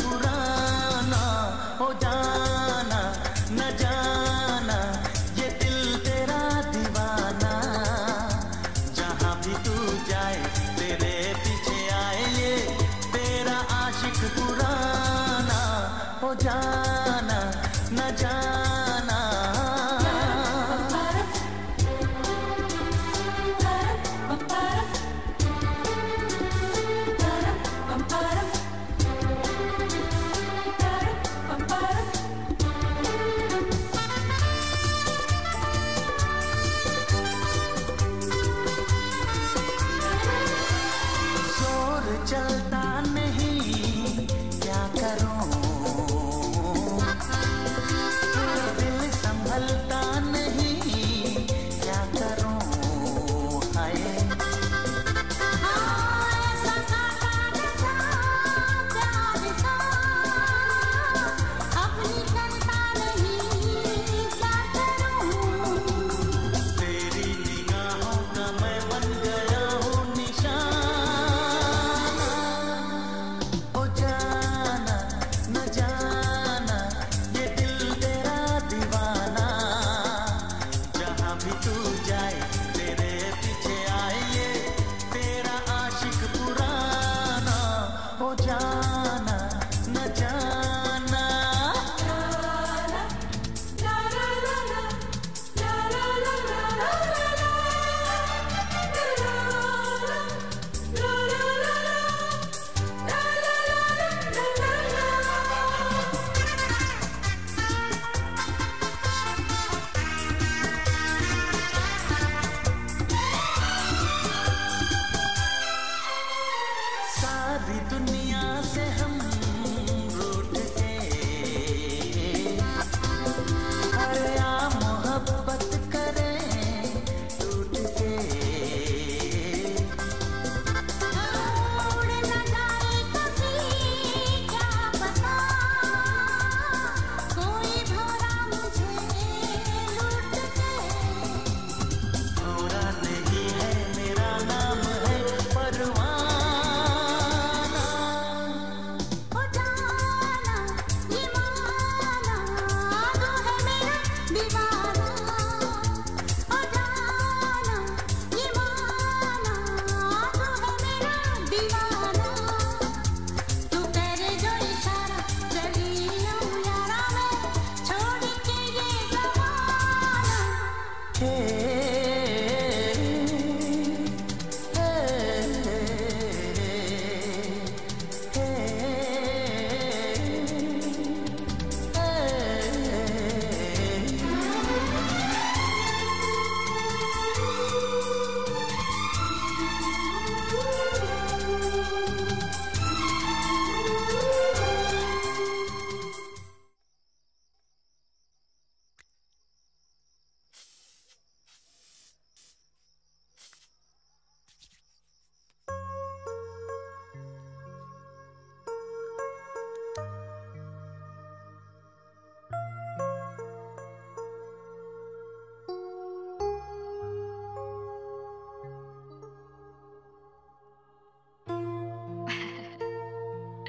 पुराना, हो जाना, न जाना, ये दिल तेरा दीवाना। भी तू पीछे ये, तेरा आशिक पुराना, हो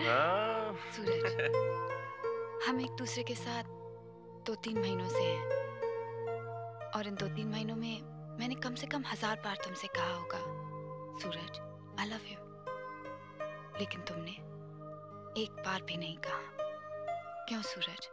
सूरज हम एक दूसरे के साथ दो तीन महीनों से हैं। और इन दो तीन महीनों में मैंने कम से कम हज़ार बार तुमसे कहा होगा, सूरज आई लव यू लेकिन तुमने एक बार भी नहीं कहा। क्यों, सूरज?